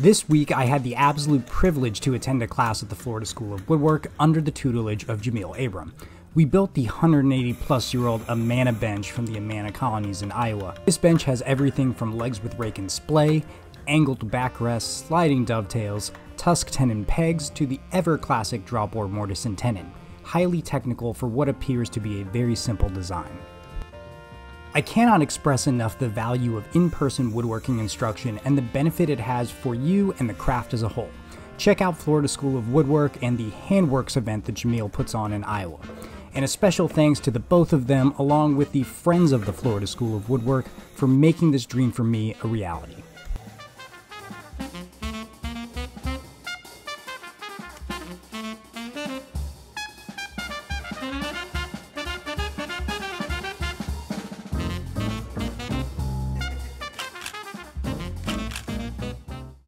This week, I had the absolute privilege to attend a class at the Florida School of Woodwork under the tutelage of Jameel Abraham. We built the 180 plus year old Amana bench from the Amana colonies in Iowa. This bench has everything from legs with rake and splay, angled backrests, sliding dovetails, tusk tenon pegs, to the ever classic drawbored mortise and tenon, highly technical for what appears to be a very simple design. I cannot express enough the value of in person woodworking instruction and the benefit it has for you and the craft as a whole. Check out Florida School of Woodwork and the Handworks event that Jameel puts on in Iowa. And a special thanks to the both of them, along with the friends of the Florida School of Woodwork, for making this dream for me a reality.